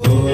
Oh.